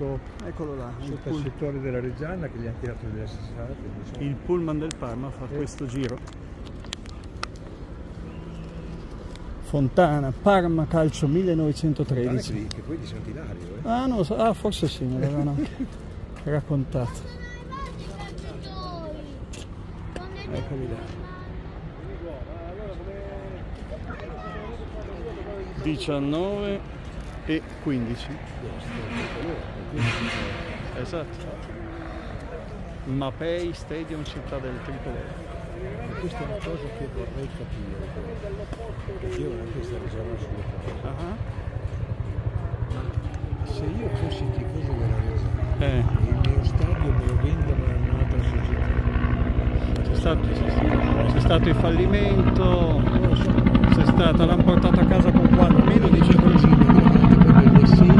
sotto, Eccolo là, il, sotto il pull- settore della Reggiana che gli hanno tirato delle sassate. diciamo. il pullman del Parma fa Eh. questo giro. Fontana, Parma Calcio Guarda 1913. che, che poi di Sant'Ilario, eh. Ah, non lo so, ah, forse sì, me l'avevano anche raccontato. Eccoli là. 19 e 15. Esatto. Mapei Stadium Città del Tricolore. Questa è una cosa che vorrei capire, perché io anche questa riserva sulle cose. Ah, Se io fossi tifoso della Reggiana, Eh, il mio stadio me lo vendono a un'altra società. c'è stato, c'è stato il fallimento, c'è stata, l'hanno portato a casa con quanto? Meno di 5 così, proprio le sedi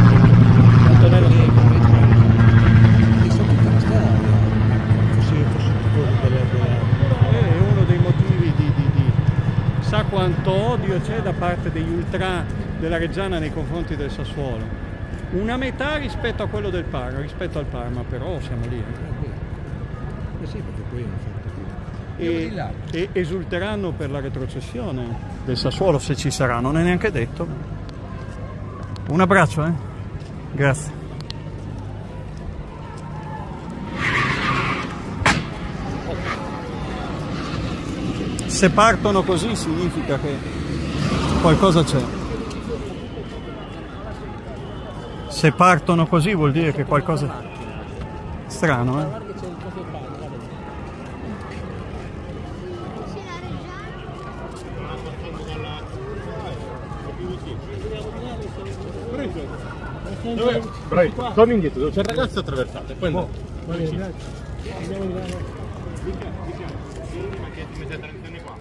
Antonello E sta tutta la strada, se io fossi tifoso della, della è uno dei motivi di, di- di- sa quanto odio c'è da parte degli ultra della Reggiana nei confronti del Sassuolo. Una metà rispetto a quello del Parma, rispetto al Parma, però siamo lì. eh. Eh sì, perché poi E, e esulteranno per la retrocessione del Sassuolo se ci sarà, non è neanche detto. Un abbraccio, eh? Grazie. Se partono così significa che qualcosa c'è. Se partono così vuol dire che qualcosa... Strano, eh? Dove? Bravi, torni indietro, dove c'è il ragazzo attraversate, poi no. Va bene, dai. Andiamo di là.